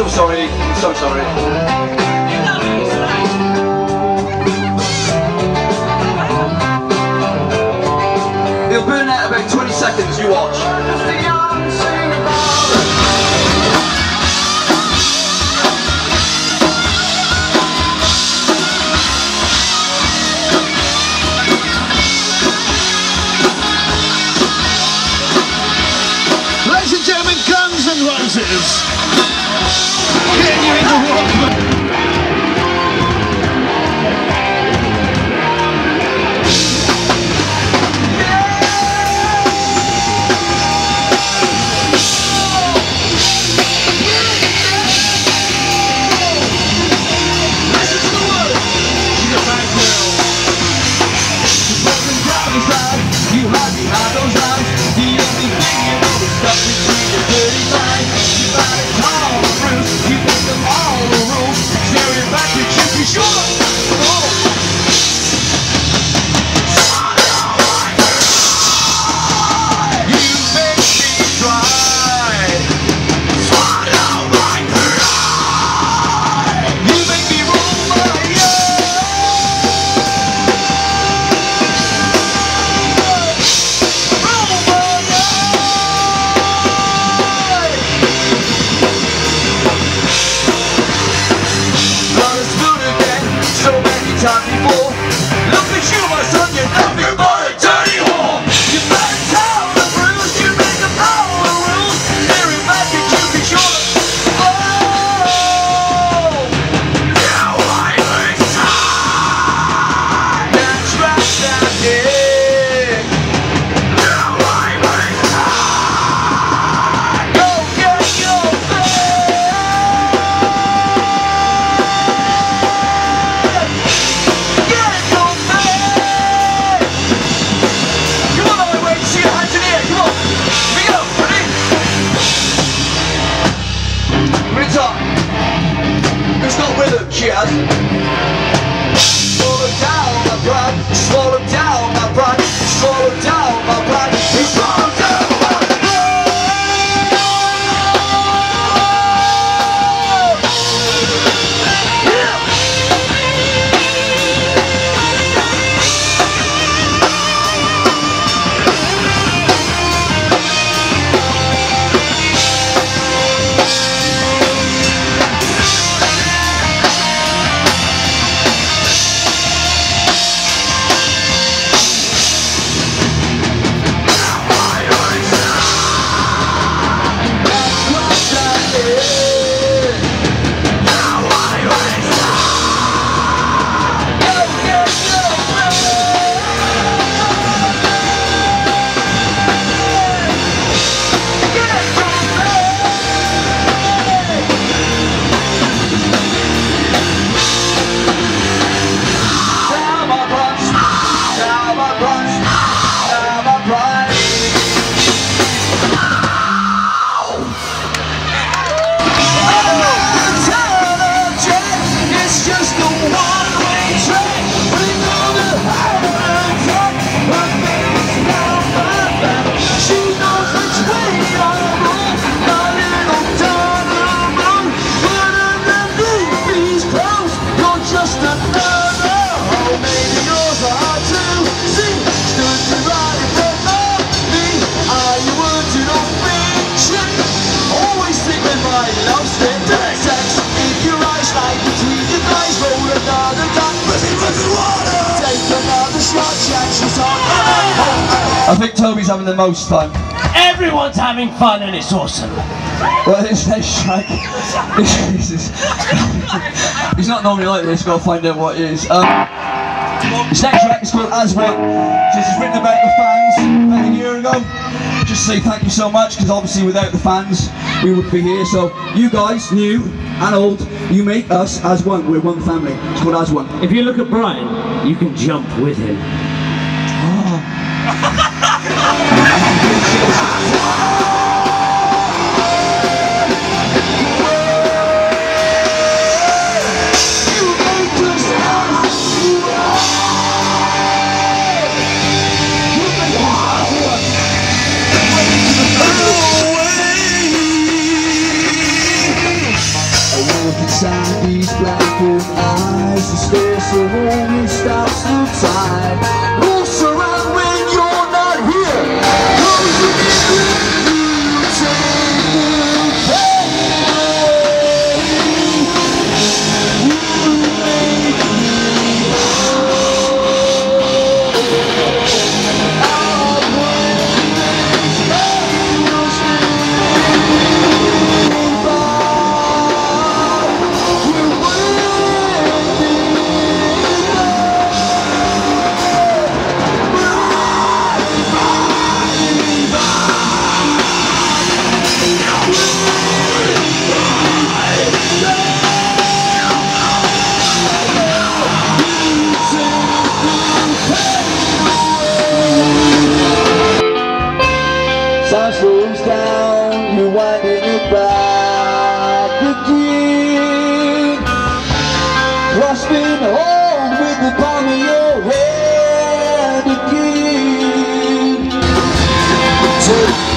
so sorry. I'm so sorry. It'll burn out about 20 seconds, you watch. Has. Swallow down my pride, swallow down I think Toby's having the most fun. Everyone's having fun and it's awesome. Well, this next track, this, this is, he's not normally like this, gotta find out what it is. Um, this next track is called As One. This is written about the fans about a year ago. Just to say thank you so much, because obviously without the fans, we wouldn't be here. So, you guys, new and old, you make us as one. We're one family. It's called As One. If you look at Brian, you can jump with him inside these blindfold eyes The space of only stops the time Will surround in you, Slows down, you're winding it back again. Grasping hold with the palm of your hand again. Take